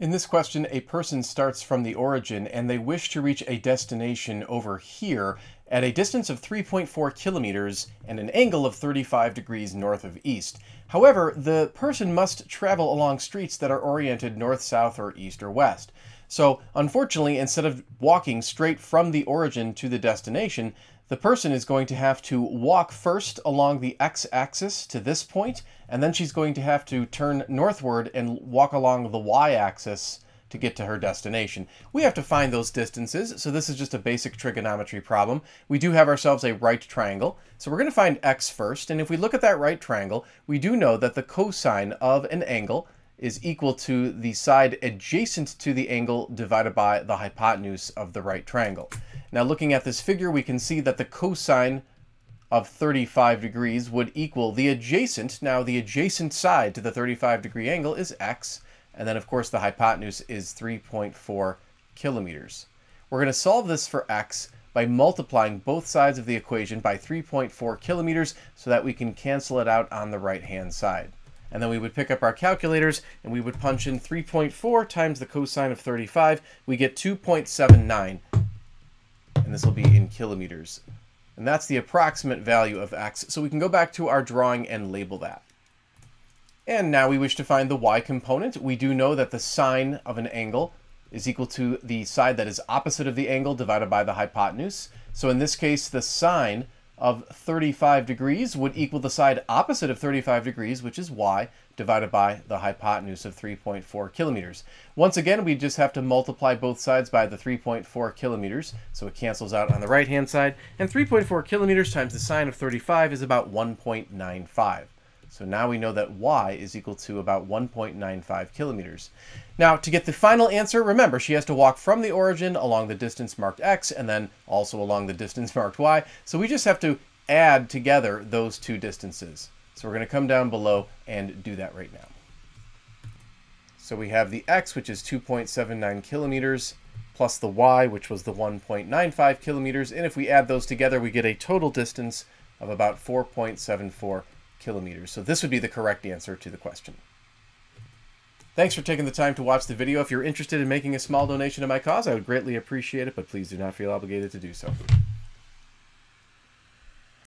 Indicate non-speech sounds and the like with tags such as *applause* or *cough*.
In this question, a person starts from the origin and they wish to reach a destination over here at a distance of 3.4 kilometers and an angle of 35 degrees north of east. However, the person must travel along streets that are oriented north, south, or east or west. So, unfortunately, instead of walking straight from the origin to the destination, the person is going to have to walk first along the x-axis to this point, and then she's going to have to turn northward and walk along the y-axis to get to her destination. We have to find those distances, so this is just a basic trigonometry problem. We do have ourselves a right triangle, so we're going to find x first, and if we look at that right triangle, we do know that the cosine of an angle is equal to the side adjacent to the angle divided by the hypotenuse of the right triangle. Now looking at this figure, we can see that the cosine of 35 degrees would equal the adjacent, now the adjacent side to the 35 degree angle is x, and then of course the hypotenuse is 3.4 kilometers. We're going to solve this for x by multiplying both sides of the equation by 3.4 kilometers so that we can cancel it out on the right hand side. And then we would pick up our calculators and we would punch in 3.4 times the cosine of 35. We get 2.79 and this will be in kilometers. And that's the approximate value of x, so we can go back to our drawing and label that. And now we wish to find the y component. We do know that the sine of an angle is equal to the side that is opposite of the angle divided by the hypotenuse. So in this case, the sine of 35 degrees would equal the side opposite of 35 degrees, which is y, divided by the hypotenuse of 3.4 kilometers. Once again, we just have to multiply both sides by the 3.4 kilometers, so it cancels out on the right-hand side, and 3.4 kilometers times the sine of 35 is about 1.95. So now we know that y is equal to about 1.95 kilometers. Now, to get the final answer, remember, she has to walk from the origin along the distance marked x and then also along the distance *laughs* marked y. So we just have to add together those two distances. So we're going to come down below and do that right now. So we have the x, which is 2.79 kilometers, plus the y, which was the 1.95 kilometers. And if we add those together, we get a total distance of about 4.74 kilometers. So this would be the correct answer to the question. Thanks for taking the time to watch the video. If you're interested in making a small donation to my cause, I would greatly appreciate it, but please do not feel obligated to do so.